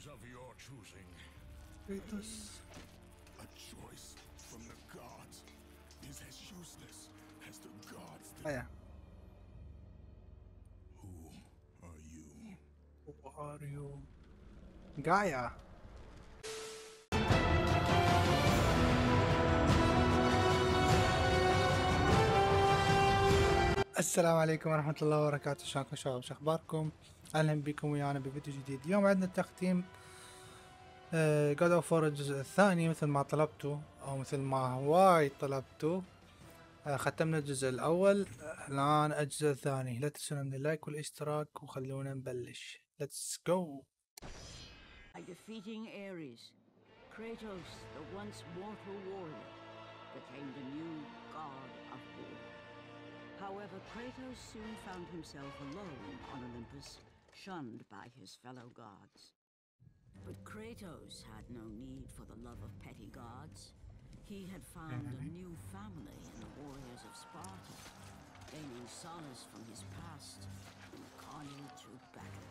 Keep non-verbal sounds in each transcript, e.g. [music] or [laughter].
is of your choosing. كريتوس A choice from the gods is as useless as the gods. إيه Who are you? Who are you? جايا السلام عليكم ورحمة الله وبركاته شلونكم شباب شو اخباركم؟ أهلا بكم ويانا بفيديو جديد. اليوم عندنا تختيم God of الجزء الثاني مثل ما طلبتوا أو مثل ما وايد طلبتوا آه، ختمنا الجزء الأول. الآن الجزء الثاني. لا تنسونا من اللايك والاشتراك وخلونا نبلش. Let's go. By defeating Ares, Kratos, the once mortal warrior, became the new god of war. However, Kratos soon found himself alone on Olympus, shunned by his fellow gods. But Kratos had no need for the love of petty gods. He had found a new family in the warriors of Sparta, gaining solace from his past in carnal to battle.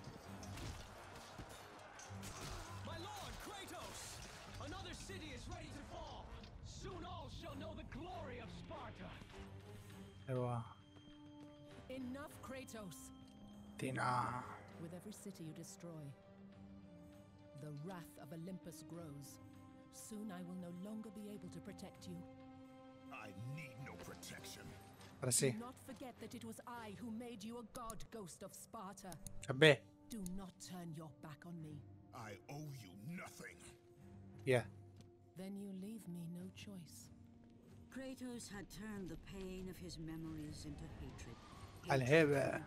My lord, Kratos! Another city is ready to fall! Soon all shall know the glory of Sparta! Enough, Kratos! Tina! With every city you destroy, the wrath of Olympus grows. Soon I will no longer be able to protect you. I need no protection. Ahora sí. Do not forget that it was I who made you a god ghost of Sparta. Ve. Do not turn your back on me. I owe you nothing. Yeah. Then you leave me no choice. Kratos had turned the pain of his memories into hatred. I'll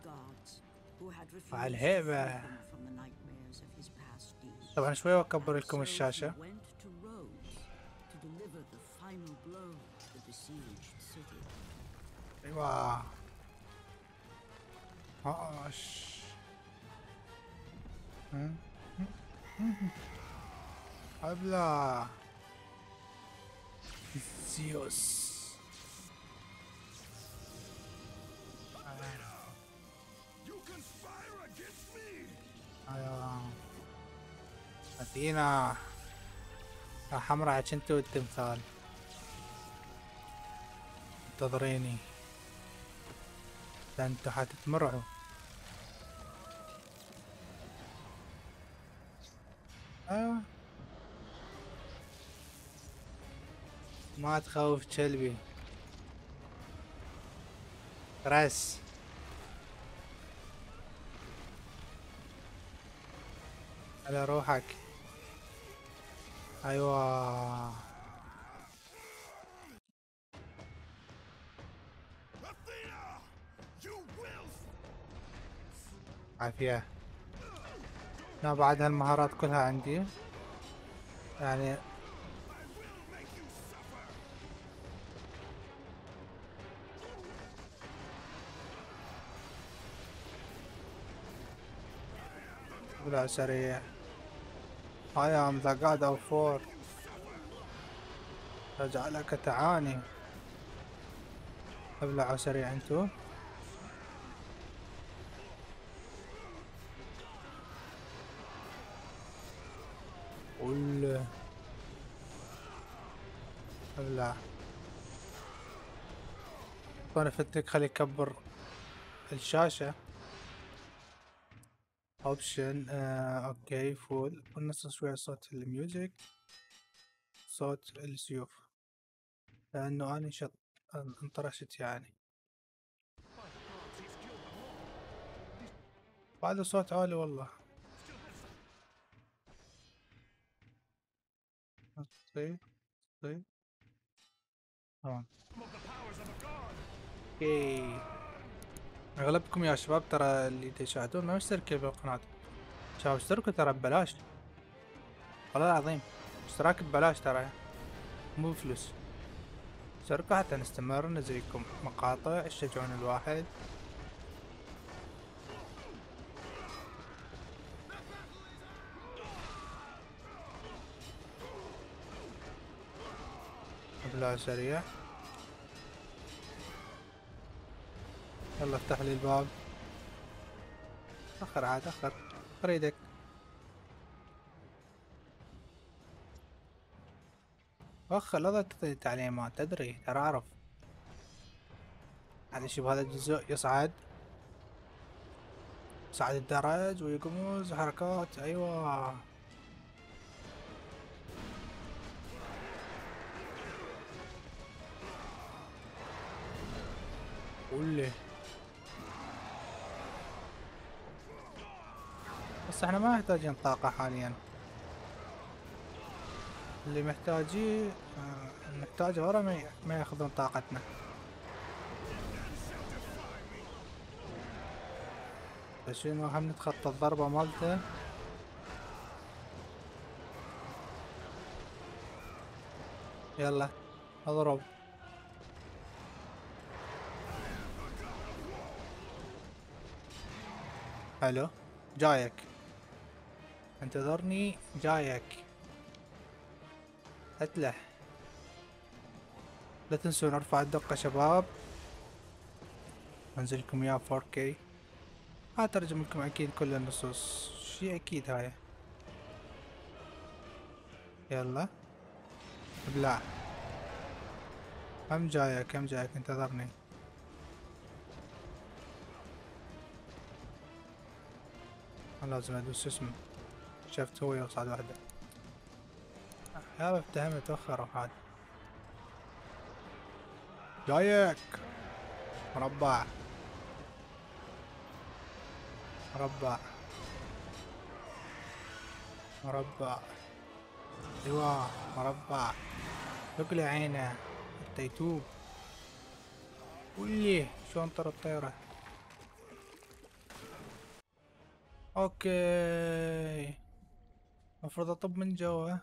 gods. عالهيبة طبعا شوية اكبر لكم الشاشة. ايوا هاش. I don't know. أيوه اثينا يا حمرا عشان انت والتمثال انتظريني. ده أنتوا حتتمرعوا. أيوه ما تخوف كلبي رس على روحك أيوه! عافية لا بعد هالمهارات كلها عندي يعني! ابلع سريع I am the god of war أجعلك تعاني. ابلعوا سريع انتو قول. ابلع وأنا فتك خلي يكبر الشاشة. option أوكي full ونص شوية صوت ال music صوت السيوف لأنه أنا شط انطرشت يعني. بعد صوت عالي والله. طيب طيب تمام. أوكي. أغلبكم يا شباب ترى اللي تشاهدون ما مشتركين بالقناة شباب اشتركوا ترى ببلاش. والله العظيم اشتراك ببلاش ترى. مو بفلوس. اشتركوا حتى نستمر نزلكم مقاطع تشجعون الواحد. ابلع سريع. يلا افتح لي الباب. أخر عاد أخر. فريدك اخر لا تعطي تعليمات تدري ترى أعرف. هذا شوف هذا الجزء يصعد. يصعد الدرج ويقمز وحركات أيوه. قول بس إحنا ما محتاجين طاقة حاليا. اللي محتاجيه آه، نحتاجه ورا ما ما ياخذون طاقتنا. بس شنو هم نتخطى الضربة مالته. يلا اضرب. حلو. جايك. انتظرني جايك. أتلح. لا تنسون أرفع الدقة شباب. انزل لكم اياه 4K اترجم لكم أكيد كل النصوص. شي أكيد هاي. يلا. ابلع هم جايك؟ هم جايك؟ انتظرني. لازم أدوس اسمه. شفت هو يصعد وحده يا افتهم متأخر هاد جايك. مربع. مربع. مربع. أيوه مربع. لك لي عينة. حتى يتوب قولي شلون طر الطيرة أوكي. المفروض أطب من جوا.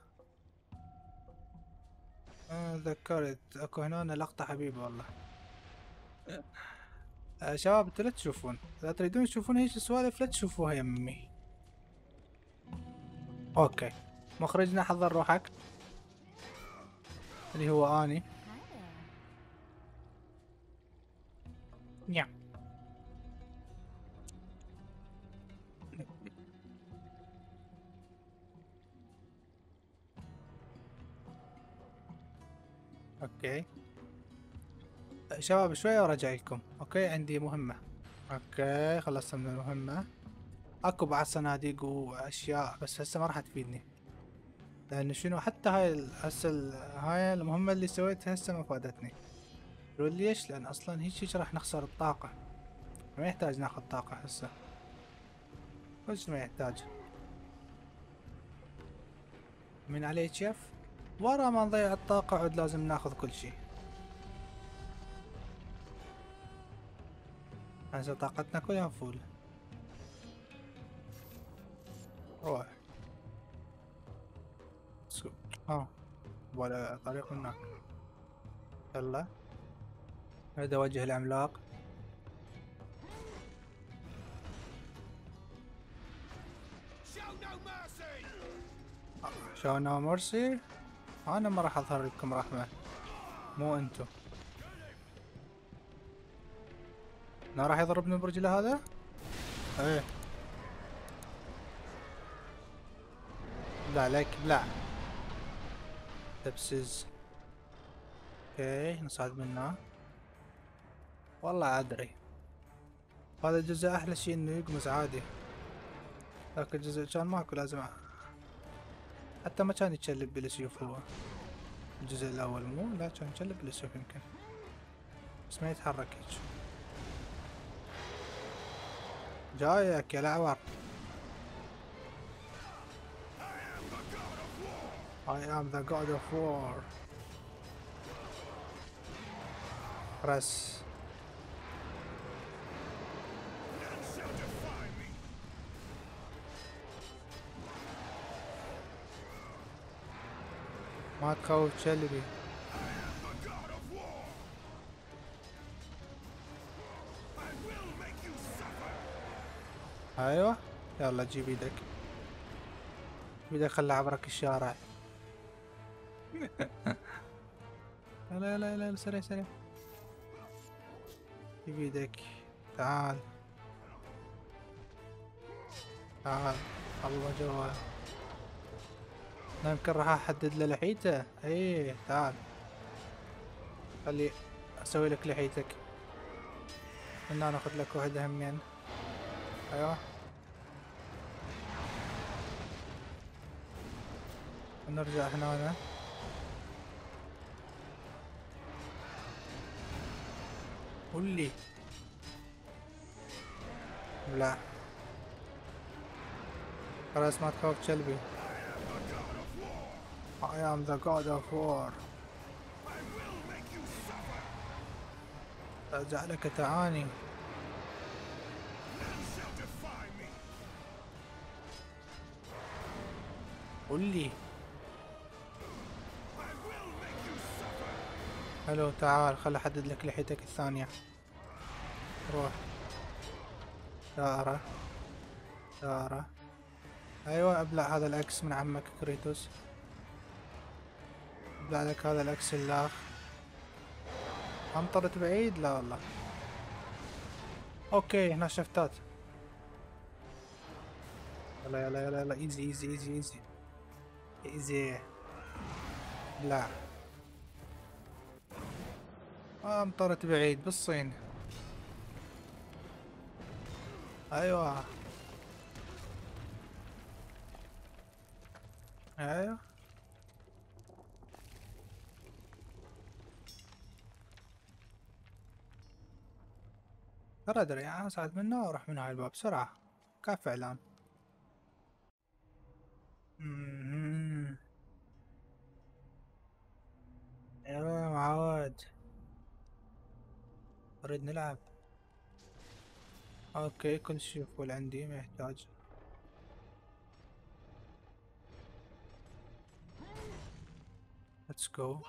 آه ذكرت. أكو هنا لقطة حبيبي والله. آه شباب أنتوا لا تشوفون. إذا تريدون تشوفون هيك السوالف لا تشوفوها يمي Okay. مخرجنا حضر روحك. اللي هو آني. نعم. Okay. شباب شوية وراجع لكم okay؟ عندي مهمة. okay خلصت من المهمة. أكو بعد صناديق وأشياء بس هسه ما راح تفيدني. لأنه شنو؟ حتى هاي هسه هاي المهمة اللي سويتها هسه ما فادتني. ليش؟ لأن أصلا هيك راح نخسر الطاقة. ما يحتاج ناخذ طاقة هسه. وش ما يحتاج؟ من عليه شيف ورا ما نضيع الطاقة عود لازم ناخذ كل شي هسه طاقتنا كلها full. روح. So. آه. ولا طريق هناك. يلا. هذا وجه العملاق! Show no mercy أنا ما راح أظهر لكم رحمة. مو انتو ما راح يضربني برجله هذا؟ إيه. لا لك لا. تبسز أوكي نصعد منه. والله أدري. هذا الجزء أحلى شيء إنه يقمز عادي. ذاك الجزء كان ماكو لازم حتى ما كان يتشلب بالسيوف هو. الجزء الأول مو؟ لا كان يتشلب بالسيوف يمكن. بس ما يتحرك هيك. جايك يا لعور I am the god of war. Press. You suffer! أيوه. يلا جيب إيدك. إيدك خلي عبرك الشارع. [laughs] لا لا لا سريع سريع. جيب إيدك. تعال. تعال. الله جوا أنا يمكن راح أحدد له لحيته. إيه تعال. خلي أسوي لك لحيتك. هنا ناخذ لك واحدة همين. أيوه. نرجع هنا قول لي لا. خلاص ما تخاف كلبي I am the god of war. أجعلك تعاني. قول لي. حلو تعال خل أحدد لك لحيتك الثانية. روح. دائرة دائرة أيوه أبلع هذا ال X من عمك كريتوس. ابلع لك هذا ال X اللاخ امطرت بعيد؟ لا والله. Okay هنا شفتات. يلا يلا يلا يلا easy easy easy easy easy لا. امطرت بعيد بالصين. أيوه. أيوه. أنا اصعد منه وأروح من هاي الباب بسرعة كاف اعلان مم. أيوه معود نريد نلعب أوكي كل شيء فول عندي ما يحتاج Let's go.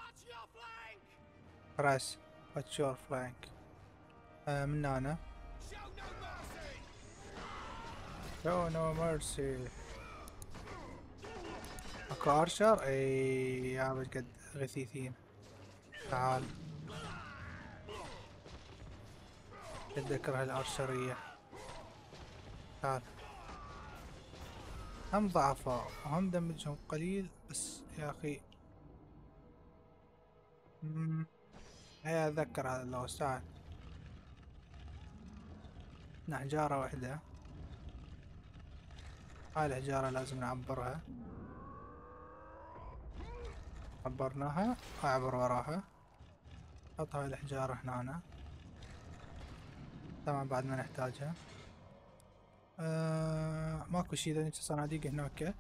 Press. What's your flank? آه من هنا. Show no mercy. اكو ارشر اي يا قد غثيثين. تعال. جد اكره الارشرية. تعال. هم ضعفاء وهم دمجهم قليل بس يا أخي. هيا اتذكر هذا اللغز تعال حجارة واحدة هاي الحجارة لازم نعبرها. عبرناها أعبر وراها. حط هاي الحجارة هنا. طبعا بعد ما نحتاجها. آه ماكو شي ذنيك صناديق هناك.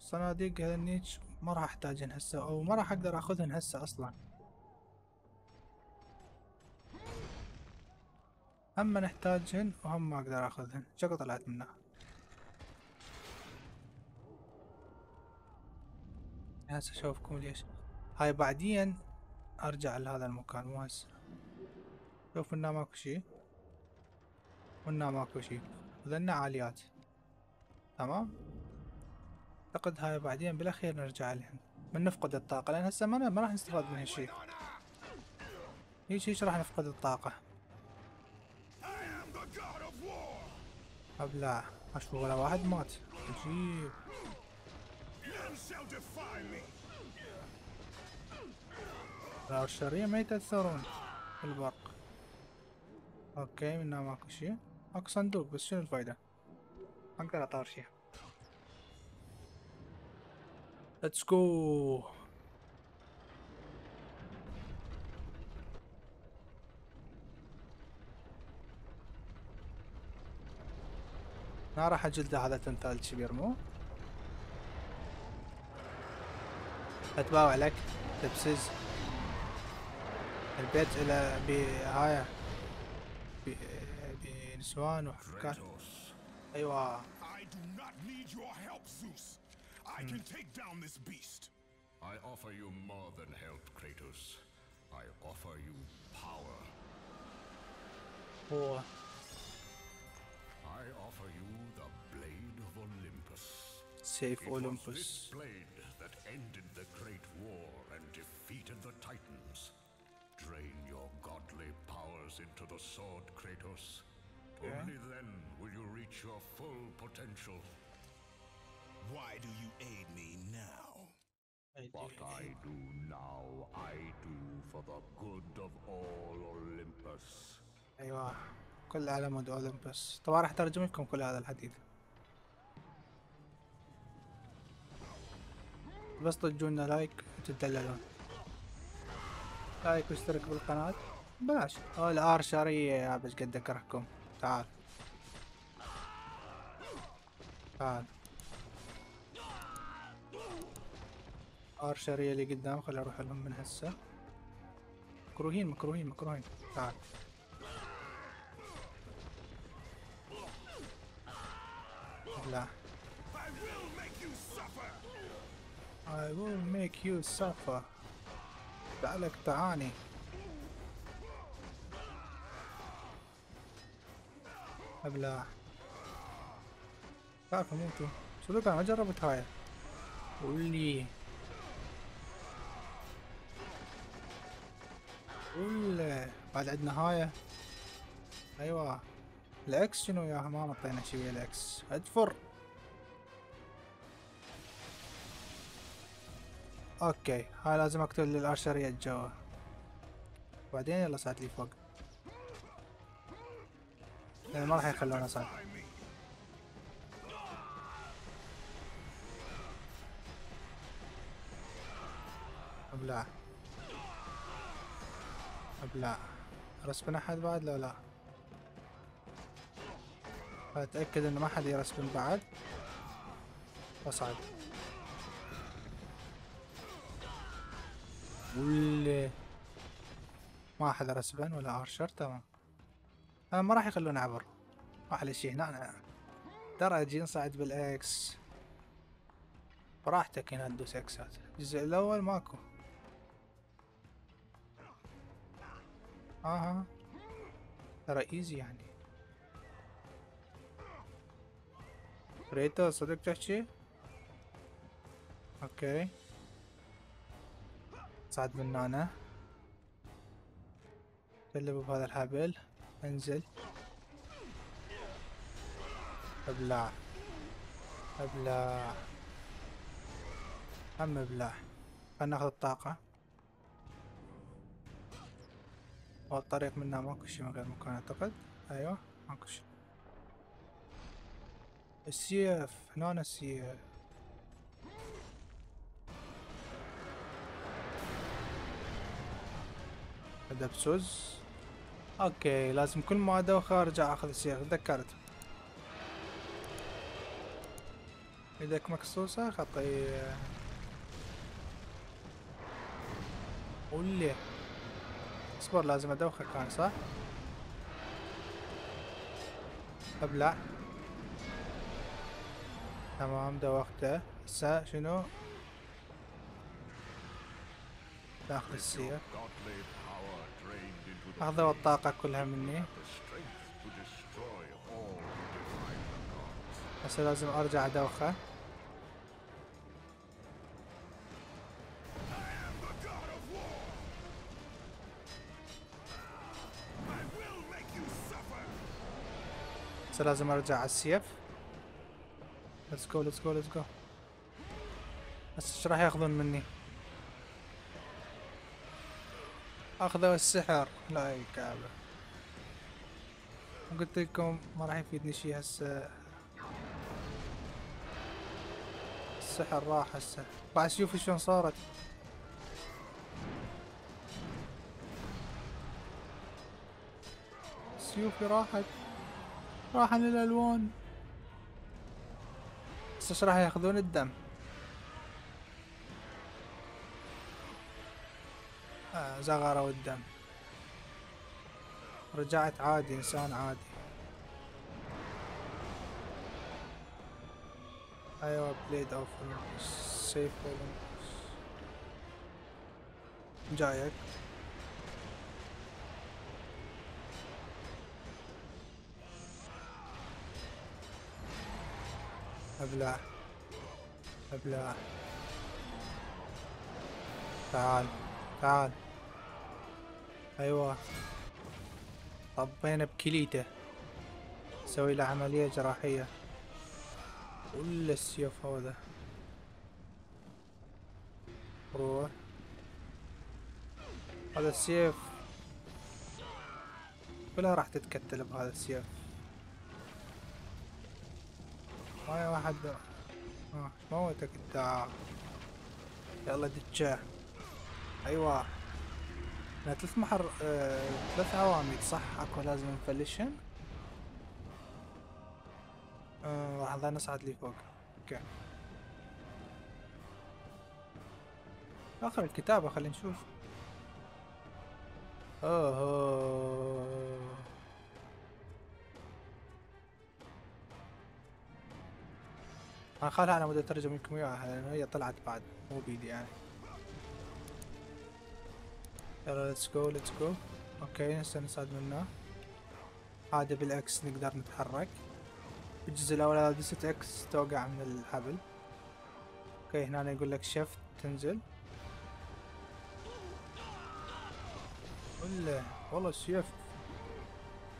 صناديق هذنيك ما راح أحتاجهن هسه أو ما راح أقدر أخذهن هسه أصلا. اما نحتاجهن وهم ما أقدر أخذهن. شكو طلعت منها هسه أشوفكم ليش. هاي بعدين أرجع لهذا المكان مو هسه. شوف انه ماكو شي. وانه ماكو شي. وذنا عاليات. تمام؟ أعتقد هاي بعدين بالأخير نرجع لهن من نفقد الطاقة لأن هسه ما, ما راح نستفاد من هالشي. هيش هيش راح نفقد الطاقة. أبلع. أشوف ولا واحد مات. عجيب. الارشرية ما يتأثرون بالبرق. Okay منها ماكو شي ماكو صندوق بس شنو الفايدة؟ ما أقدر اطار شي let's go ما راح اجلد هذا تمثال كبير مو؟ اتباوع لك تبسز البيت إلى بهاي بنسوان وحركات أيوه I do not need your help, Zeus. I can take down this beast. I offer you more than help, Kratos. I offer you power. هو I offer you the Blade of Olympus. سيف It was this blade that ended the Great War and defeated the Titans. Drain your godly powers into the sword, Kratos. Only then will you reach your full potential. Why do you aid me now? What I do now, I do for the good of all Olympus. ايوه كل على مود اولمبس طبعا راح اترجم لكم كل هذا الحديث بس تجونا like وتدللون like واشترك بالقناة. بلاش. أو الارشرية يا بس شقد اكرهكم تعال. تعال. آر شرية اللي قدام خلي أروح لهم من هسه. مكروهين مكروهين مكروهين. تعال. لا. I will make you suffer. لعلك تعاني. ابلع تعرف موتوا صدق أنا ما جربت هاي. قولي قول بعد عندنا هاي. أيوه. الإكس شنو ياها ما نطينا شي ويا الاكس ادفر أوكي هاي لازم اقتل الارشرية جوا بعدين يلا صعد لي فوق. لأن ما راح يخلونا صعد ابلع ابلع رسبن أحد بعد لو لا؟ أتأكد إنه ما حد يرسبن بعد. واصعد ولا ما حدا رسبن ولا ارشر تمام. آه ما راح يخلونا عبر أحلى شيء هنا. أنا ترى أجي نصعد بالإكس. براحتك هنا تدوس اكسات الجزء الأول ماكو. آها. ترى إيزي يعني. ريتا صدق تحكي؟ أوكي. صعد من هنا قلب بهذا الحبل. انزل. أبلع. أبلع. هم أبلع. خلنا ناخذ الطاقة. والطريق منها ماكو شي من غير مكان أعتقد. أيوه ماكو شي. السيف. هنا السيف. دبسوز أوكي لازم كل ما ادوخ ارجع أخذ السيف تذكرت. إيدك مكسوسة خطي قولي. اصبر لازم ادوخه كان صح؟ ابلع تمام دوخته هسه شنو؟ ناخذ السيف اخذوا الطاقة كلها مني. هسه لازم أرجع أدوخة. هسه لازم أرجع على السيف. Let's go let's go let's go هسه إيش راح ياخذون مني؟ أخذوا السحر. لا يا كعبة قلت لكم ما راح يفيدني شي هسه. السحر راح هسه. بعد شوف شلون صارت. سيوفي راحت. راحن الالوان بس راح ياخذون الدم؟ آه زغروا الدم رجعت عادي إنسان عادي. أيوه blade of سيف اولمبس جايك. أبلع. أبلع. تعال. تعال. أيوه. طبينا بكليته؟ سوي له عملية جراحية. ولا السيوف هذا. روح. هذا السيف كلها راح تتكتل بهذا السيف هاي واحد. آه موتك انت يلا دجاه. أيوه. لا ثلاث محر آه، ثلاث عواميد صح؟ أكو لازم نفلشن آه راح نظل نصعد لي فوق. أوكي. آخر الكتابة خلينا نشوف. اوه أنا خالها على مود اترجم لكم اياها لأن هي طلعت بعد مو بيدي يعني. يلا let's go let's go okay هسه نصعد منه هذا بال X نقدر نتحرك. بالجزء الأول دست X توقع من الحبل. Okay هنا يقول لك شفت تنزل. ولا والله السيف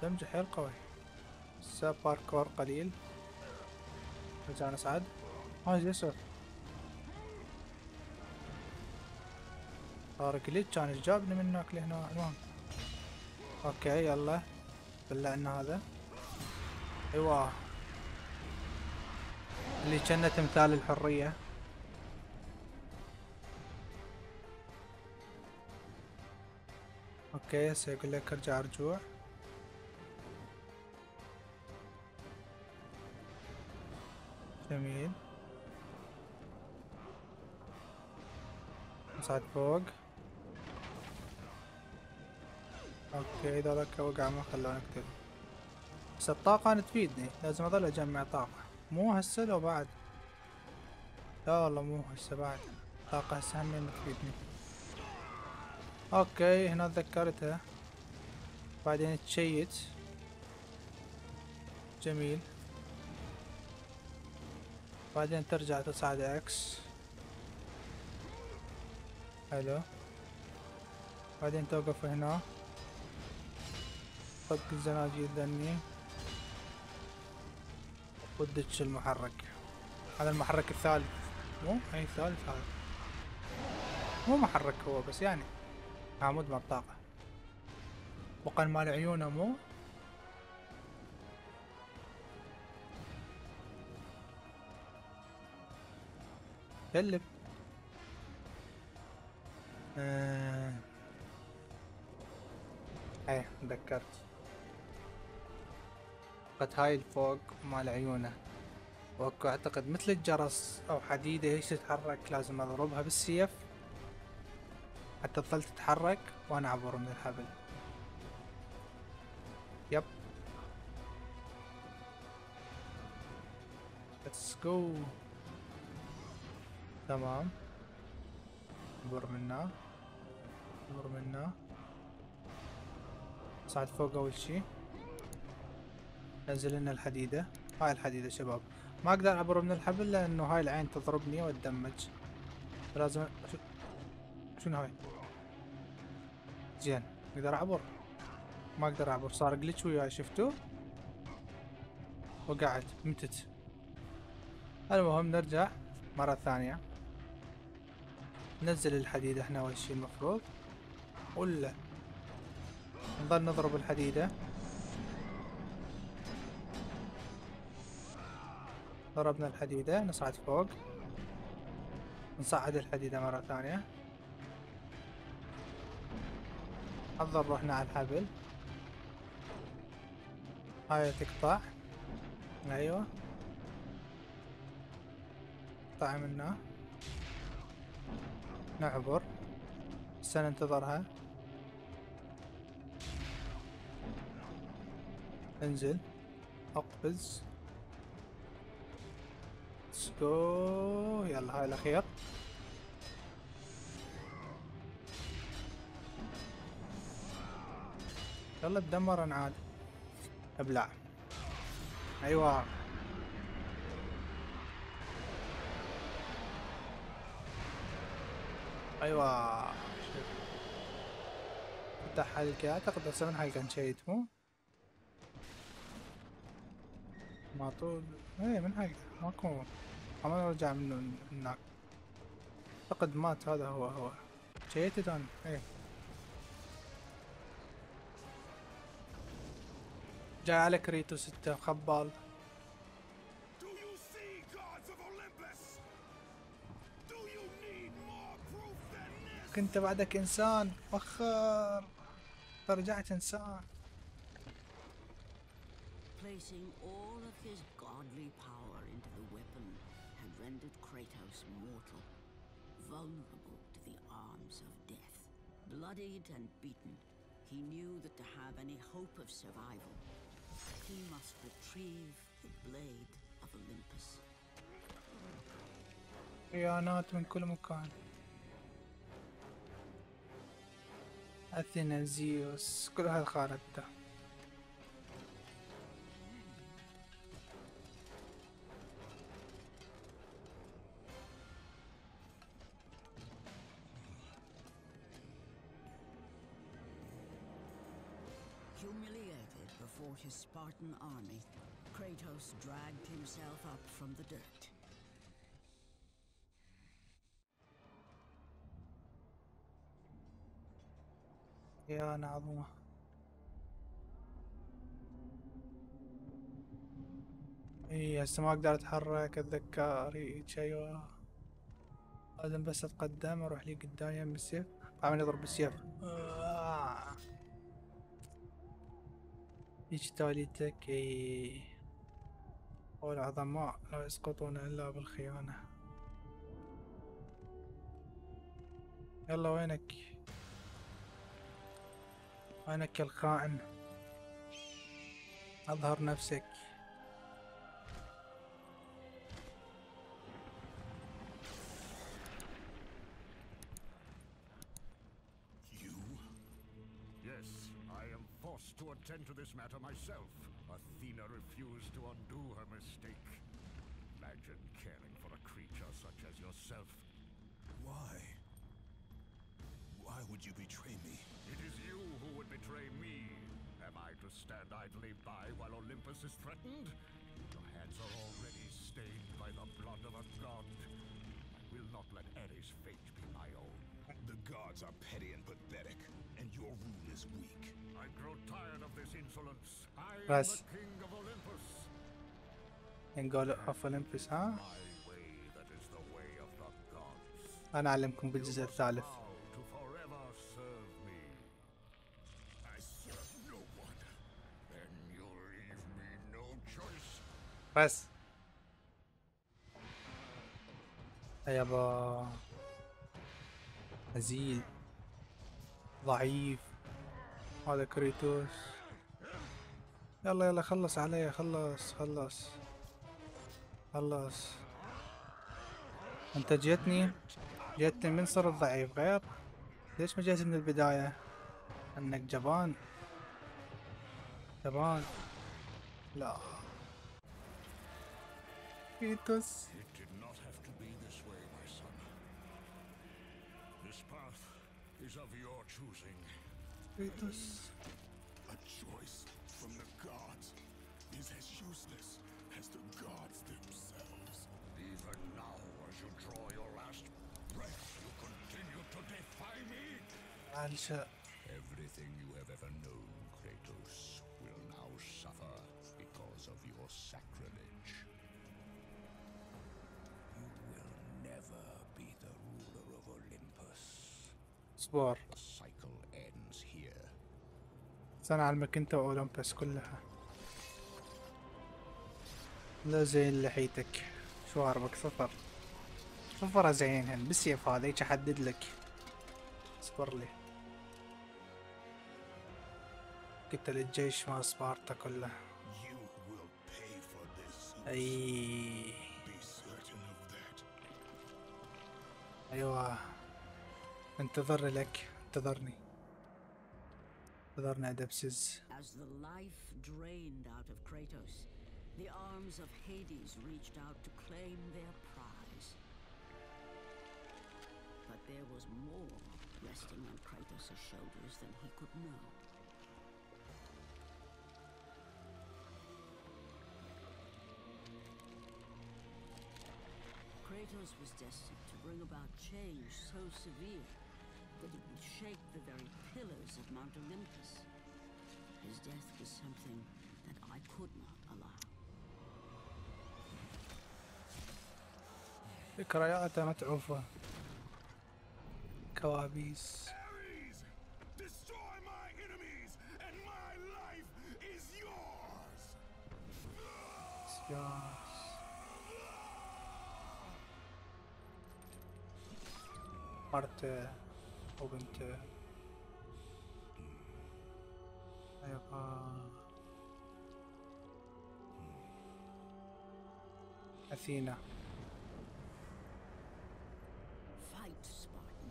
دمجه حيل قوي. هسه باركور قليل. رجع نصعد هاي يسر صار glitch كان جابني من هناك لهنا المهم okay يلا. بلعنا هذا. أيوه. اللي كان تمثال الحرية. Okay هسه يقول لك أرجع رجوع جميل. نصعد فوق. Okay ذولاك وقع ما خلونا نكتب بس الطاقة أنا تفيدني لازم أظل أجمع طاقة. مو هسه لو بعد؟ لا والله مو هسه بعد. طاقة هسه هم تفيدني. أوكي هنا تذكرتها بعدين تشيت. جميل. بعدين ترجع تصعد X حلو. بعدين توقف هنا. فك الزناجير ذني. وتدش المحرك. هذا المحرك الثالث. مو؟ أي الثالث هذا. مو محرك هو بس يعني. عمود من الطاقة وقن مال عيونه مو؟ قلب آه. إيه تذكرت. قد هاي الفوق مال عيونه. وأكو أعتقد مثل الجرس أو حديدة هيك تتحرك لازم أضربها بالسيف حتى تظل تتحرك وأنا أعبر من الحبل يب. let's go تمام. عبر منا عبر منا صعد فوق أول شي. نزل لنا الحديدة. هاي الحديدة شباب. ما أقدر اعبر من الحبل لأنه هاي العين تضربني واتدمج لازم شو شنو هاي؟ زين. أقدر اعبر ما أقدر اعبر صار جلتش وياي شفتوا؟ وقعت. متت. المهم نرجع مرة ثانية. ننزل الحديدة إحنا اول شي المفروض. ولا؟ نظل نضرب الحديدة. ضربنا الحديدة نصعد فوق. نصعد الحديدة مرة ثانية. نظل روحنا على الحبل. هاي تقطع. أيوه. قطع منه نعبر. سننتظرها انزل. أقفز. جو يلا هاي الأخير. يلا تدمر أنعاد. ابلع. أيوه. أيوه. فتح حلقة اعتقد أصلا من حلقة نشيت مو؟ ما طول إيه من حلقة ماكو ما رجع منه هناك. اعتقد مات هذا هو هو. شيتد أنا إيه. جاي على كريتوس انت خبال? كنت بعدك إنسان وخر رجعت إنسان. Placing all of his godly power into the weapon had rendered Kratos mortal, vulnerable to the arms of death. Bloodied and beaten, he knew that to have any hope of survival, he must retrieve the blade of Olympus. خيانات من كل مكان أثينا زيوس كل هذا his Spartan army, Kratos dragged himself up from the dirt. خيانة عظمى إي هسه ما أقدر أتحرك أتذكر. هيك أيوه. لازم بس أتقدم أروح لي قدام يم بالسيف بعمل يضرب بالسيف. آه. هيك تاليتك اي والعظماء لا يسقطون الا بالخيانة يلا وينك وينك الخائن اظهر نفسك forced to attend to this matter myself. Athena refused to undo her mistake. Imagine caring for a creature such as yourself. Why? Why would you betray me? It is you who would betray me. Am I to stand idly by while Olympus is threatened? Your hands are already stained by the blood of a god. I will not let Ares' fate be my own. The gods are petty and pathetic, and your rule is weak. I grow tired of this insolence. I am Bas. the king of Olympus. نقول اوف اولمبس ها My way that is the way of the gods. أنا اعلمكم بالجزء الثالث Vow to forever serve me. I serve no one. Then you leave me no choice. بس يابا هزيل ضعيف. هذا كريتوس. يلا يلا خلص علي خلص خلص خلص. انت جيتني؟ جيتني من صرت ضعيف. غير ليش ما جيت من البداية؟ انك جبان. جبان. لا. كريتوس. Kratos. A choice from the gods is as useless as the gods themselves. Even now, as you draw your last breath, you continue to defy me. Answer. Everything you have ever known, Kratos, will now suffer because of your sacrilege. You will never be the ruler of Olympus. Spor. سنة علمك أنت وأولمبس كلها. لا زين لحيتك. شواربك صفر. صفر زينهن بالسيف هذا هيك أحدد لك. اصبر لي. قتل الجيش مال سبارتا كله. أي. أيوه. انتظر لك. انتظرني. As the life drained out of Kratos, the arms of Hades reached out to claim their prize. But there was more resting on Kratos' shoulders than he could know. Kratos was destined to bring about change so severe that it would shake the very pillars of Mount Olympus. His death was something that I could not allow. ذكرياته متعوفة كوابيس Ares! Destroy أيوه اثينا Fight, Spartan.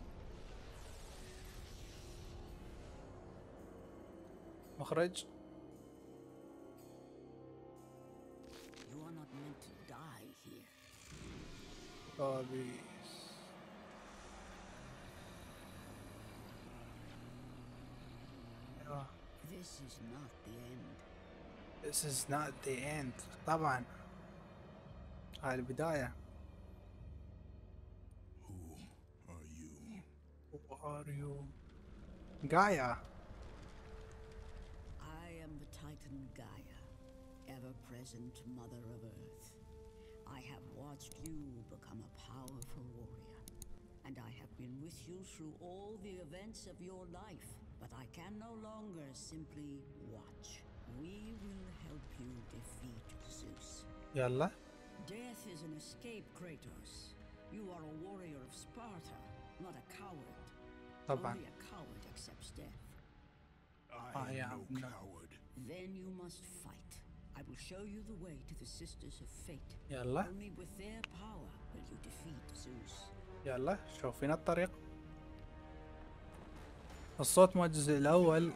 مخرج is not the end. This is not the end طبعا هاي البداية Who are you? Who are you? Gaia I am the Titan Gaia, ever present Mother of Earth. I have watched you become a powerful warrior, and I have been with you through all the events of your life. But I can no longer simply watch. We will help you defeat Zeus. يلا Death is an escape, Kratos. You are a warrior of Sparta, not a coward. طبعا Only a coward accepts death. I I am am no no- coward. Then you must fight. I will show you the way to the Sisters of Fate. يلا Only with their power will you defeat Zeus. يلا شوفينا الطريق الصوت مال الجزء الأول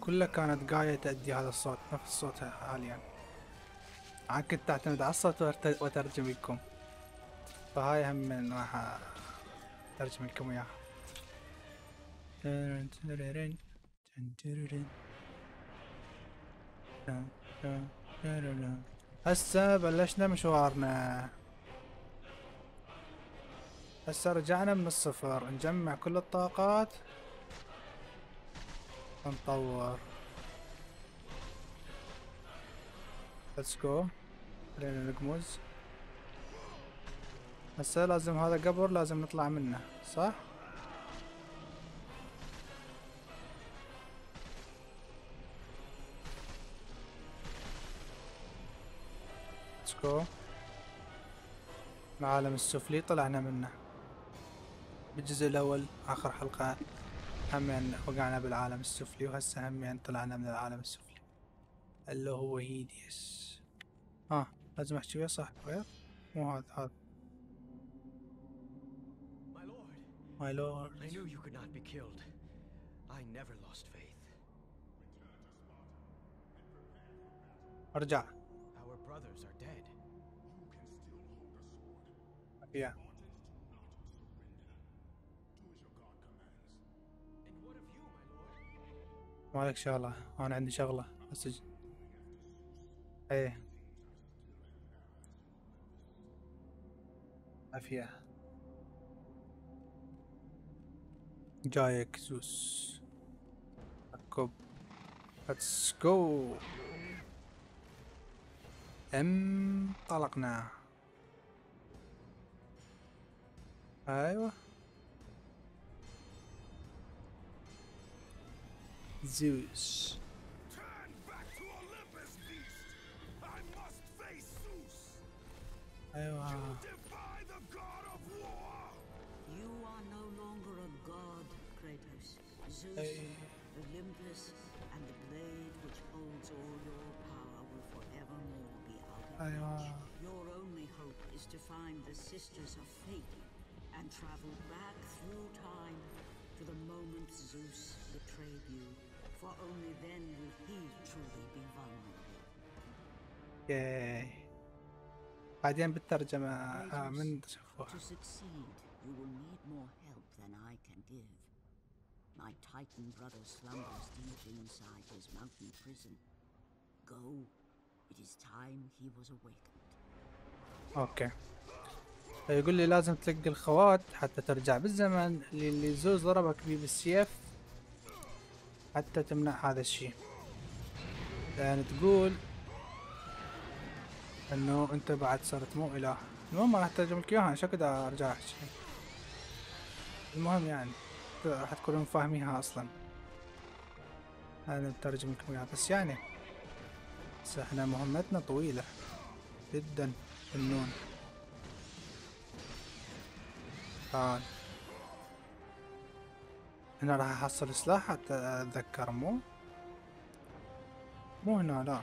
كله كانت قاية تأدي هذا الصوت نفس الصوت حاليا. أنا كنت أعتمد على الصوت وأترجم لكم. فهاي هم من راح أترجم لكم إياها. هسه بلشنا مشوارنا. هسه رجعنا من الصفر نجمع كل الطاقات. ونطور ليتس جو خلينا نقمز. هسه لازم هذا قبر لازم نطلع منه صح؟ let's go العالم السفلي طلعنا منه. بالجزء الأول آخر حلقة. همين وقعنا بالعالم السفلي وهسه همين طلعنا من العالم السفلي. اللي هو هيديس. ها لازم أحكي ويا صح؟ غير مو هذا هذا. My lord, I knew you could not be killed. I never lost faith. أرجع. Our brothers are dead. يا ما عليك شغلة؟ أنا عندي شغلة السجن إيه. عافية. جايك زوس. ركب ليتس جو انطلقنا أيوه. Zeus. Olympus, I must face Zeus. Oh. You defy the god of war. You are no longer a god, Kratos. Zeus, hey. Olympus, and the blade which holds all your power will forevermore be out of reach. Your only hope is to find the Sisters of Fate and travel back through time to the moment Zeus betrayed you for only then will he truly be vulnerable. بعدين بالترجمة آه من To succeed, you will need more help than I can give. My Titan brother slumbers deep inside his mountain prison. Go. It is time he was awakened. أوكي فيقول لي لازم تلقي الخوات حتى ترجع بالزمن اللي زوز ضربك بيه بالسيف حتى تمنع هذا الشيء. يعني تقول إنه أنت بعد صرت مو إله. المهم راح اترجم لك إياها عشان كذا أرجع احكي المهم يعني راح تكونون فاهمينها أصلا. أنا بترجم لكم إياها بس يعني بس إحنا مهمتنا طويلة جدا فنون تعال. هنا راح أحصل سلاح حتى أتذكر مو؟ مو هنا لا.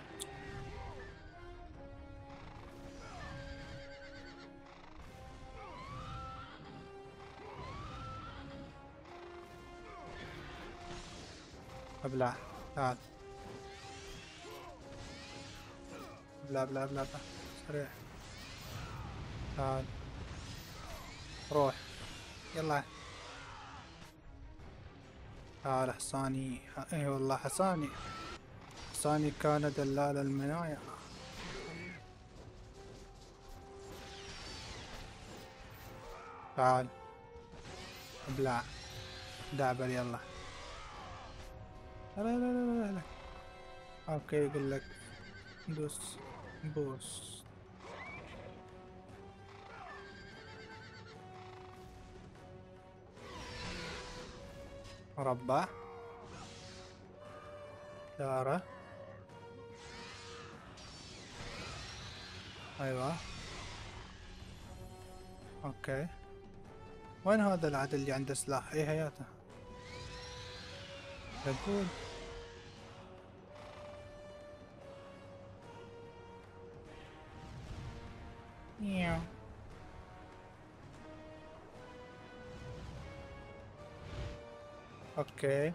ابلع تعال بلا بلا بلا سريع. تعال روح. يلا. تعال حصاني إي والله حصاني حصاني كان دلال المنايا. تعال ابلع دعبل يلا. لا لا لا لا لا. أوكي يقول لك دوس بوس. مربع دارة. أيوه. أوكي. وين هذا العدل اللي عنده سلاح؟ إيه حياته يقول. Meow. أوكي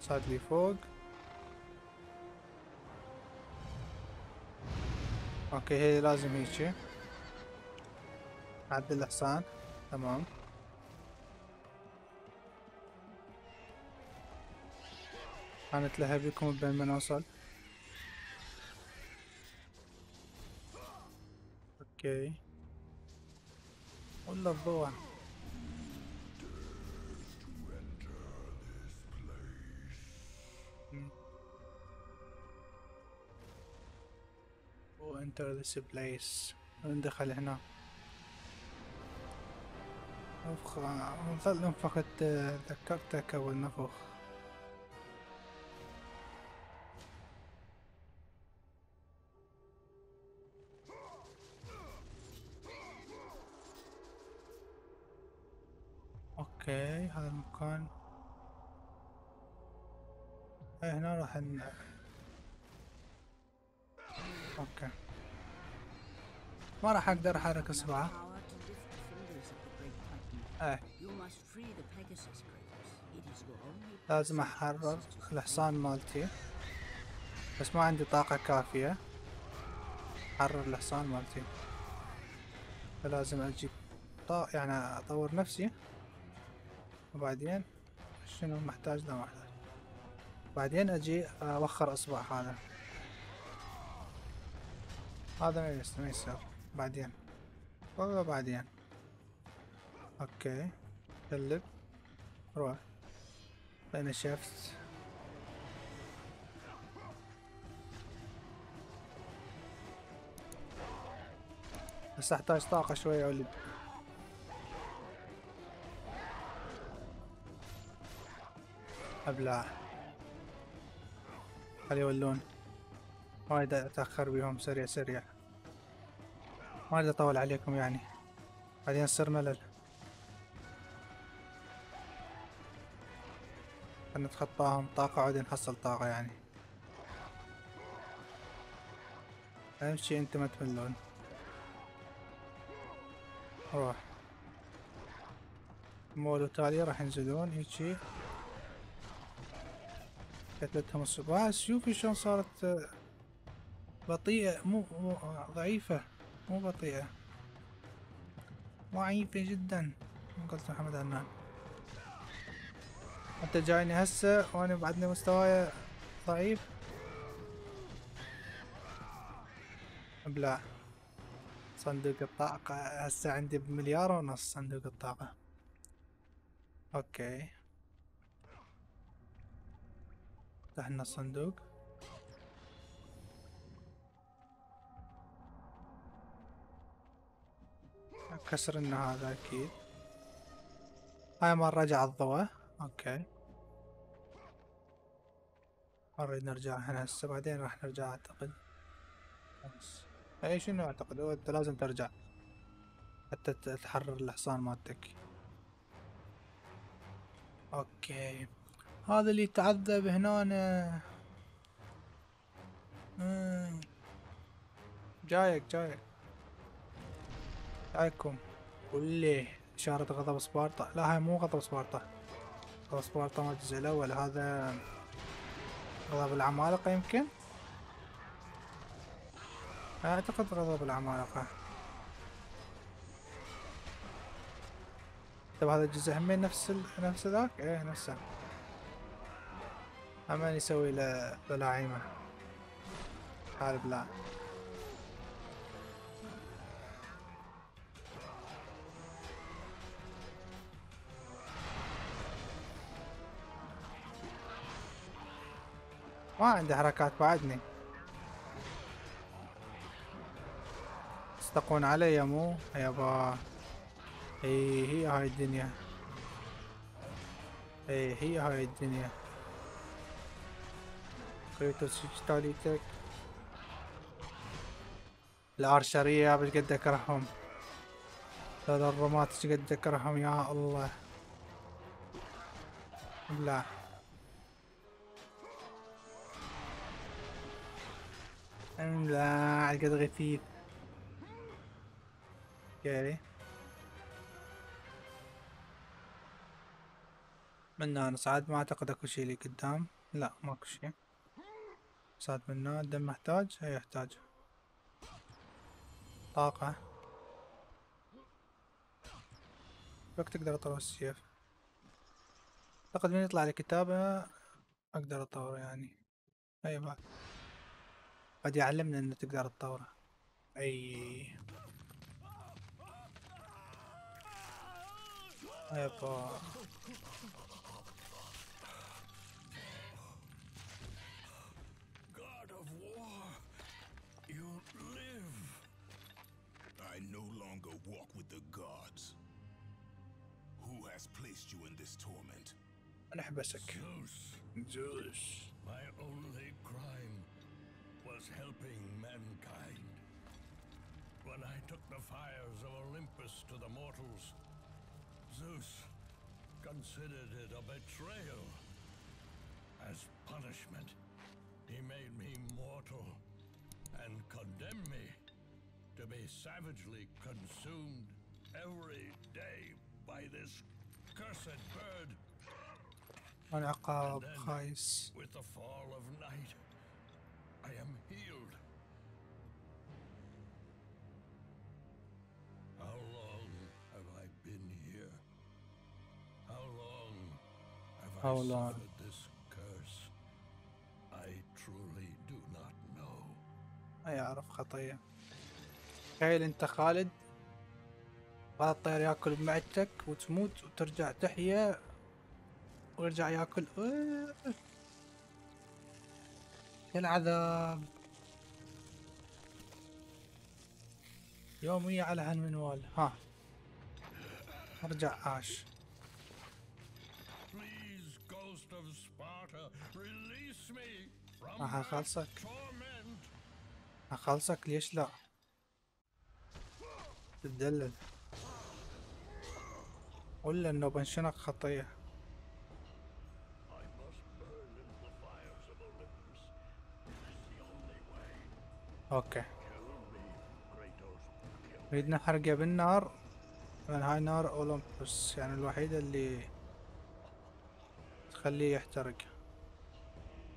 صعد لي فوق أوكي هي لازم هيجي. عدل الحصان تمام. أنا اتلهى بكم بين ما نوصل. أوكي. ولا الضوء. Enter this place ندخل هنا. نفخ نظل نفخت ذكرتك نفخ okay هذا المكان. إيه، هنا راح ن... okay. ما راح أقدر أحرك اصبعه. إيه. لازم احرر الحصان مالتي. بس ما عندي طاقة كافية. أحرر الحصان مالتي. فلازم أجيب طاقة يعني أطور نفسي. وبعدين شنو محتاج لا محتاج بعدين أجي أوخر اصبع هذا. هذا ما يس- ما يصير بعدين. والله بعدين. أوكي. قلب روح. بين شفت. بس أحتاج طاقة شوية ولد. أبلع. خلي يولون. وايد اتأخر بيهم. سريع سريع. ما اريد أطول عليكم يعني. بعدين يصير ملل نتخطاهم. طاقة بعدين نحصل طاقة يعني. أهم شي أنت ما تملون. روح. مولو تالي راح ينزلون هيجي. قتلتهم الصباح شوفي شلون صارت آه، بطيئة مو, مو ضعيفة. مو بطيئة. ضعيفة جدا. قلت محمد عنان أنت جايني هسه وأنا بعدني مستواي ضعيف. ابلع صندوق الطاقة هسه عندي بمليار ونص صندوق الطاقة. okay. فتحنا الصندوق. كسرنا هذا أكيد. هاي ما رجع الضوء. okay. نريد نرجع هنا هسه بعدين راح نرجع أعتقد. بس إي شنو أعتقد؟ هو أنت لازم ترجع. حتى تحرر الحصان مالتك. okay. هذا اللي تعذب هنا. جايك جايك. جايكم واللي إشارة غضب سبارتا لا هاي مو غضب سبارتا غضب سبارتا مال الجزء الأول هذا غضب العمالقة يمكن؟ أعتقد غضب العمالقة. طب هذا الجزء همين نفس ال... نفس ذاك؟ إيه نفسه. أمان يسوي ل... للاعيمة حارب لا. ما عندي حركات بعدني. يصدقون علي مو. يابا إي هي هاي الدنيا. إي هي هاي الدنيا. كريتوس تاليتك الارشرية بس قد أكرههم. هذا الرمات قد أكرههم يا الله. لا لا قد غثيث أوكي من هنا صعد ما أعتقد أكو شي اللي قدام. لا ماكو شي. صعد من الدم محتاج اي يحتاج. طاقة. وقت أقدر أطور السيف. أعتقد من يطلع لي كتابة أقدر أطوره يعني. أي بعد. قد يعلمنا انه تقدر تطوره اي يبا God of War, you live. I no longer walk with the gods. Who has placed you in this torment? أنا احبسك Zeus, my only crime was helping mankind. When I took the fires of Olympus to the mortals, Zeus considered it a betrayal. As punishment, he made me mortal and condemned me to be savagely consumed every day by this cursed bird. And then, with the fall of night, I am healed. How long have I been here? How long have How I long? suffered this curse? I truly do not know. ما يعرف خطية تخيل انت خالد هذا الطير ياكل بمعدتك وتموت وترجع تحيا ويرجع ياكل. يا العذاب يومية على هالمنوال. ها. أرجع عاش. راح اخلصك. اخلصك ليش لا؟ تدلل ولا انه بنشنق خطية. أوكي. نريد نحرقه بالنار لأن هاي نار أولمبوس يعني الوحيدة اللي تخليه يحترق.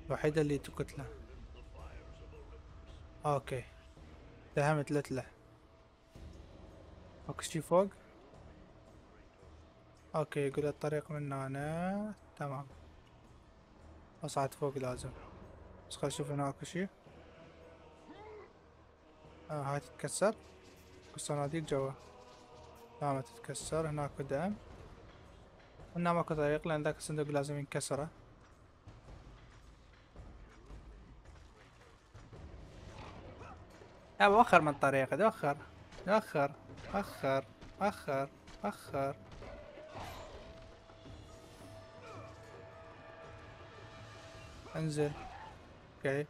الوحيدة اللي تقتله. okay. فهمت لتله. اكو شي فوق؟ okay يقول الطريق من هنا. تمام. أصعد فوق لازم. بس خل أشوف هنا اكو شي. آه هاي تتكسر. الصناديق جوا لا ما تتكسر. هناك دعم هنا ماكو طريق لأن ذاك الصندوق لازم ينكسره. يا وخر من طريقه وخر وخر وخر وخر وخر انزل. okay.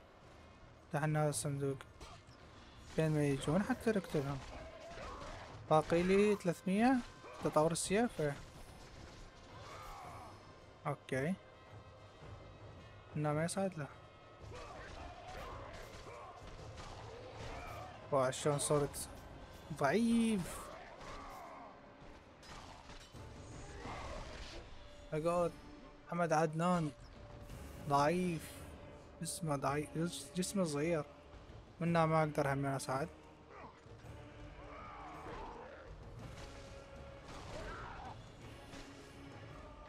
فتحنا هذا الصندوق. بين ما يجون حتى نقتلهم باقي لي 300 تطور السيف إيه. أوكي. إنه ما يصعد له. شلون صرت ضعيف. اقعد محمد عدنان ضعيف. جسمه ضعيف. جس- جسمه صغير. منها ما أقدر هم اصعد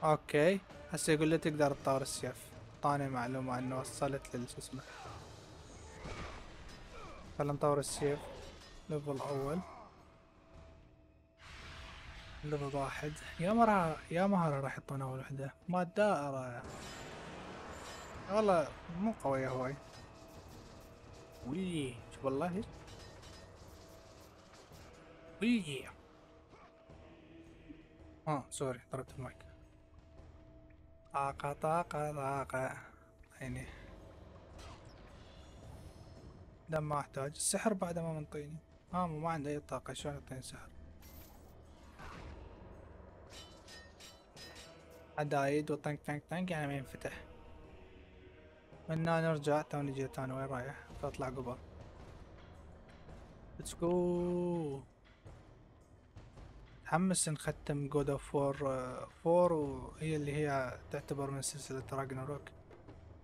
okay. هسه يقول لي تقدر تطور السيف. طاني معلومة إنه وصلت لل اسمه. خلنا نطور السيف. level أول. level واحد. يا مرة يا مهرة راح يحطون أول وحدة. ما الدائرة والله مو قوية هواي. وي والله وي آه sorry ضربت المايك. طاقة طاقة طاقة. عيني لا ما أحتاج. السحر بعد ما منطيني. آه ما عندي أي طاقة. شلون يعطيني سحر؟ حدايد وطنك طنك طنك يعني ما ينفتح. من هنا نرجع توني جيت أنا وين رايح؟ فاطلع قبل. let's go متحمس نختم God of War four وهي اللي هي تعتبر من سلسلة راجناروك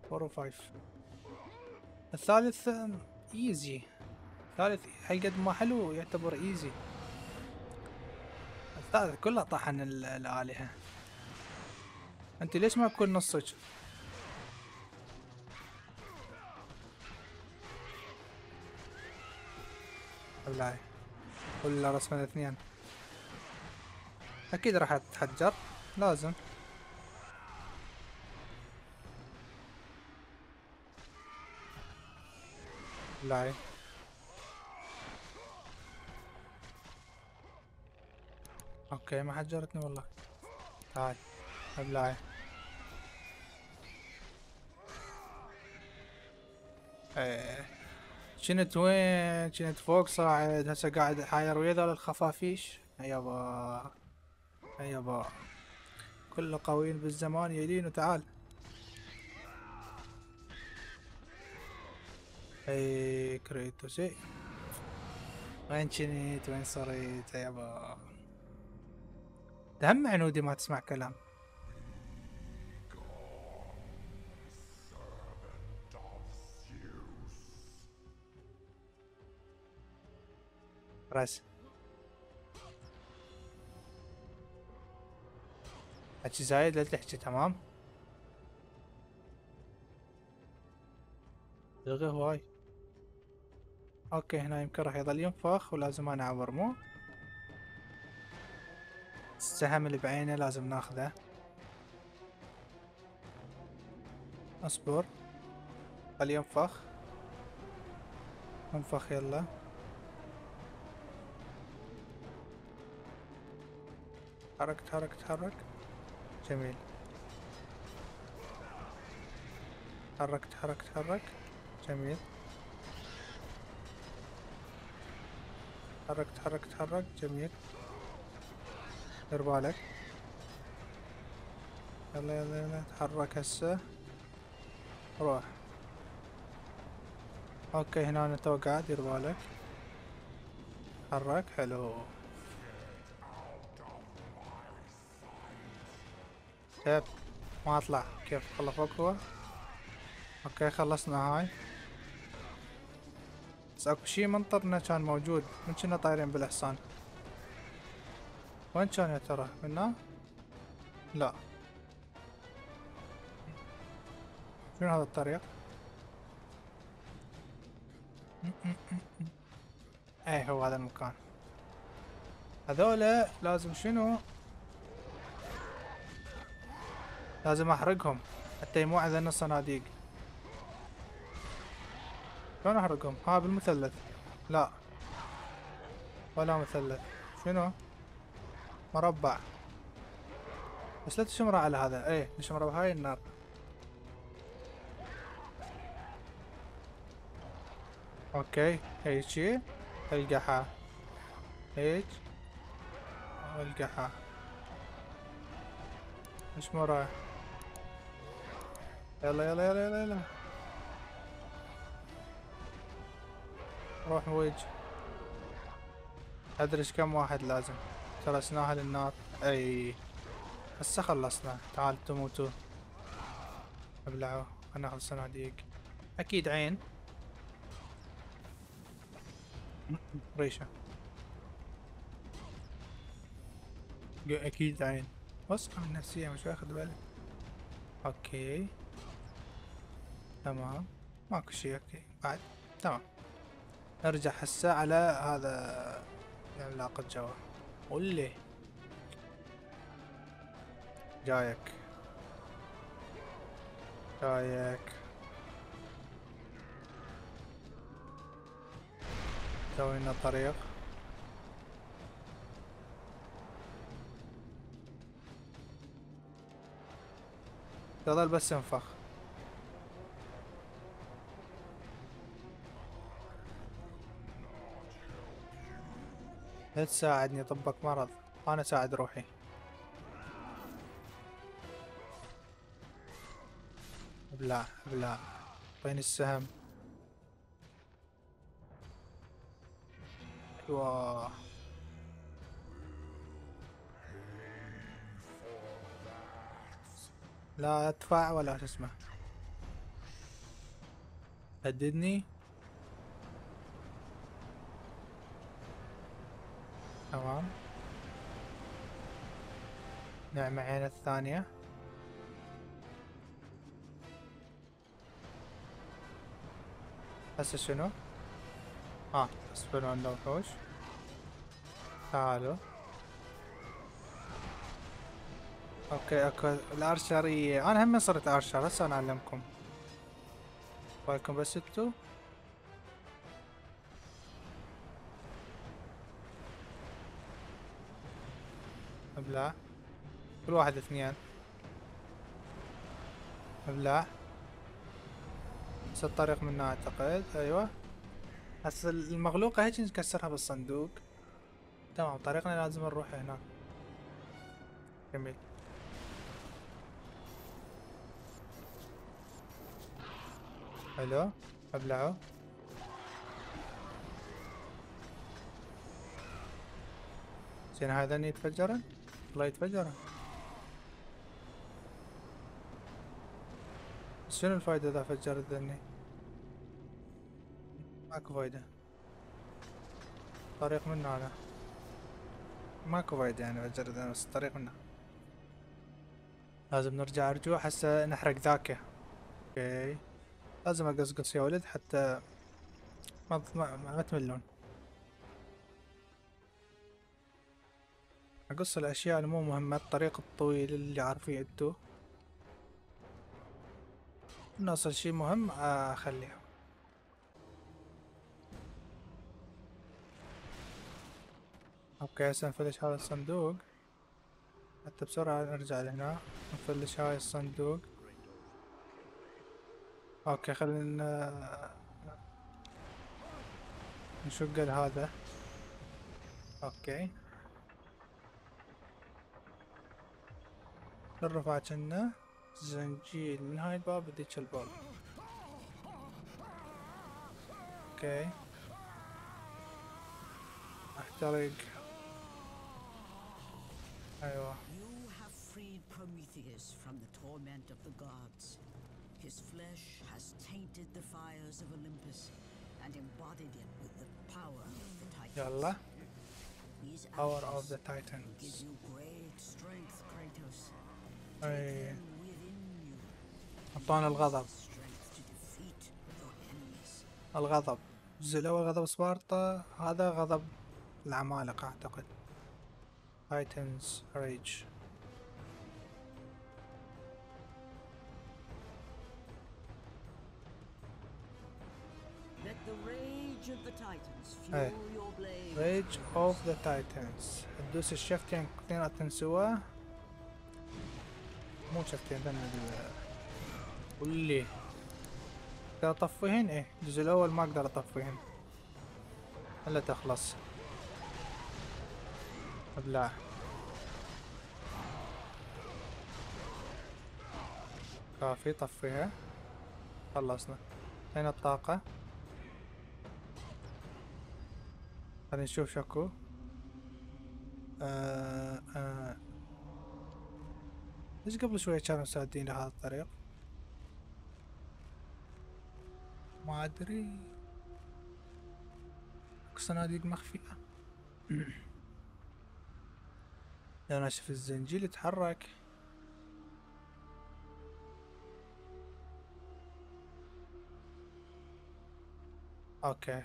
four و five الثالث ايزي الثالث هالقد ما حلو يعتبر ايزي الثالث كله طحن ال- الآلهة. أنت ليش ما بكون نصك بالله. ولا رسم الاثنين. أكيد راح أتحجر. لازم. بالله أوكي ما حجرتني والله. تعال بالله. إيه. كنت وين؟ كنت فوق صاعد. هسه قاعد حاير ويا ذول الخفافيش يابا يابا كل قوي بالزمان. يلين وتعال اي كريتوس اي وين كنت وين صريت؟ يابا دهم عنودي ما تسمع كلام. راس حكي زايد لا تحكي تمام لغي هواي أوكي هنا يمكن راح يظل ينفخ ولازم أنا اعبر مو السهم اللي بعينه لازم ناخذه اصبر خليه ينفخ انفخ يلا تحرك تحرك تحرك. جميل. تحرك تحرك تحرك. جميل. تحرك تحرك تحرك. جميل. دير بالك يلا يلا يلا. تحرك هسه. روح. okay هنا أنا تو قاعد دير بالك تحرك حلو. شايف ما أطلع. كيف؟ خله فوق هو؟ أوكي خلصنا هاي. بس أكو شي منطرنا كان موجود. من كنا طايرين بالحصان وين كان يا ترى؟ هنا لا. شنو هذا الطريق؟ إيه هو هذا المكان. هذولا لازم شنو؟ لازم أحرقهم حتى يمو عندنا الصناديق شلون أحرقهم؟ ها بالمثلث. لا. ولا مثلث. شنو؟ مربع. بس لا تشمره على هذا. إيه نشمره بهاي النار. أوكي. هيجي القحا هيج القحا إيش مرة يلا يلا يلا يلا يلا. روح ويج أدري إيش كم واحد لازم. ترسناها للنار. أي. هسه خلصنا. تعال تموتوا. ابلعوا. خلنا ناخذ صناديق أكيد عين. ريشة. جو- أكيد عين. وثقة من مش واخد بالي. أوكي. تمام. ماكو شي أوكي. بعد. تمام. نرجع هسه على هذا العلاقة جوا قولي جايك. جايك. سوي لنا طريق. تظل بس انفخ. لا تساعدني طبك مرض؟ أنا اساعد روحي. ابلع ابلع وين السهم؟ أيوه. لا أدفع ولا شو اسمه؟ هددني تمام نعمة عين الثانية. هسه شنو؟ آه اسفلون الوحوش تعالوا. okay اكو ال archer ية أنا هم صرت archer هسه أنا اعلمكم. بالكم بس انتو. ابلع كل واحد اثنين. ابلع هسه الطريق منها أعتقد. أيوه. هسه المغلوقة هيك نكسرها بالصندوق. تمام طريقنا لازم نروح هناك جميل. حلو. أبلعه. زين هذا يتفجرن والله يتفجرن شنو الفايدة اذا فجرت ذني ماكو فايدة. طريق من هذا ماكو فايدة يعني فجرت ذني بس الطريق منه. لازم نرجع رجوع حتى نحرق ذاك أوكي. لازم أقصقص يا ولد حتى ما, ما تملون. أقص الأشياء اللي مو مهمة الطريق الطويل اللي عارفين أنتو. نوصل شي مهم أخليه. أوكي هسه نفلش هذا الصندوق. حتى بسرعة نرجع لهنا نفلش هاي الصندوق. okay خلينا نشق هذا. okay. نرفع كنا. زنجيل من هاي الباب لذيك الباب اوكي احترق ايوه You have freed Prometheus from the torment of the gods. His flesh has tainted the fires of Olympus and embodied it with the power of the Titans. يلا These power of ashes the will give titans you great strength, Kratos. اي Them within you. أعطانا الغضب. الغضب الجزء الأول غضب سبارتا هذا غضب العمالقة أعتقد تايتنز ريج. ريج اوف ذا تايتنز تدوس الشفتين اثنيناتن سوا مو شفتين ذن ال واللي اطفيهن إيه الجزء الأول ما أقدر اطفيهن إلا تخلص. أبلع. كافي طفيها. خلصنا. هنا الطاقة؟ خلينا نشوف شكو آه آه. ليش قبل شوية كانوا سادين لهذا الطريق؟ ما أدري. صناديق مخفية [clears throat] لأن أشوف الزنجيل يتحرك. okay.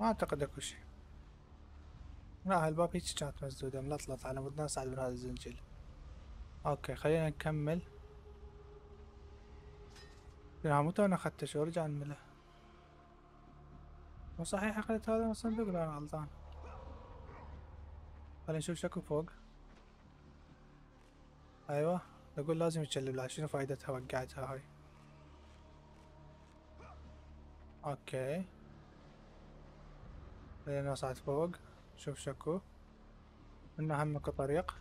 ما أعتقد أكو شي لا هالباب هيك كانت مسدودة طلعت على مود ناس من هذا الزنجيل. okay خلينا نكمل. لا مو تونا اخذته شو ارجع نمله مو صحيح اخذت هذا الصندوق لا أنا غلطان. خلينا نشوف شكو فوق. أيوه أقول لازم يتشلب لها. شنو فايدتها وقعتها هاي؟ أوكي. خلينا نصعد فوق. شوف شكو إنه همك طريق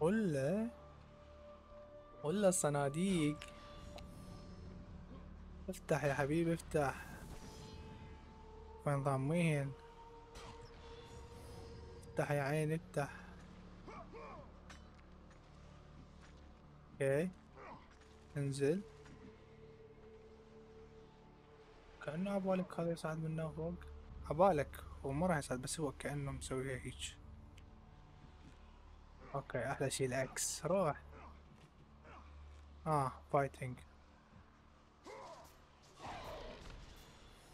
ولا ولا الصناديق افتح يا حبيبي افتح. وين ضامين؟ افتح يا عيني افتح. أوكي. انزل. كأنه عبالك هذا يصعد منه فوق. عبالك هو ما راح يصعد بس هو كأنه مسويها هيج أوكي أحلى شي الاكس روح. آه فايتنج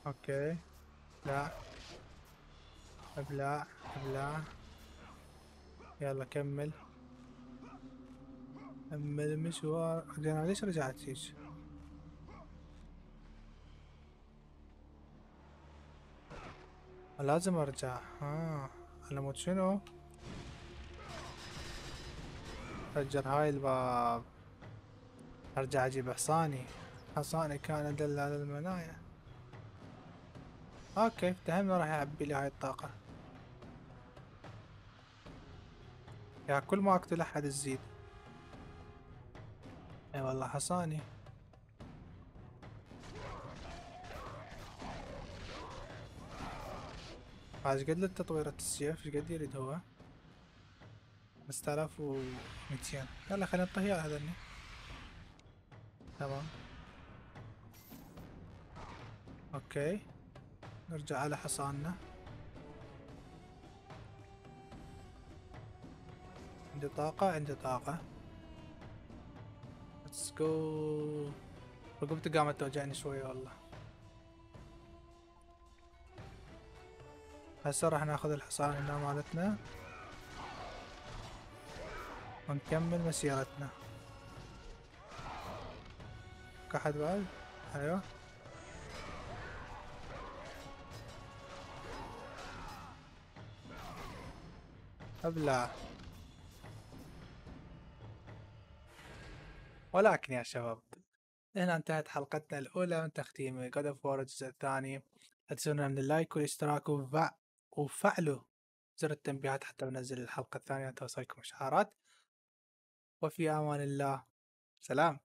أوكي. لا. ابلع ابلع يلا كمل. كمل المشوار أنا ليش رجعت هيك. لازم ارجع. ها على مود شنو؟ فجر هاي الباب. ارجع أجيب حصاني. حصاني كان ادل على المنايا. okay افتهمنا راح يعبي لي هاي الطاقة. يا كل ما اقتل احد تزيد. اي والله حصاني. إيش قد للتطويرة السيف إيش قد يريد هو. خمسة آلاف وميتين يلا خلينا نطهي هذني تمام. okay. نرجع على حصاننا. عندي طاقة عندي طاقة. let's go رقبتي قامت توجعني شوية والله. هسه راح ناخذ الحصان هنا مالتنا. ونكمل مسيرتنا. كحد بعد؟ أيوه. ابلع ولكن يا شباب هنا انتهت حلقتنا الأولى من تختيم of War الجزء الثاني. لا تنسونا من اللايك والاشتراك وفع... وفعلوا زر التنبيهات حتى بنزل الحلقة الثانية توصلكم إشعارات. وفي أمان الله. سلام.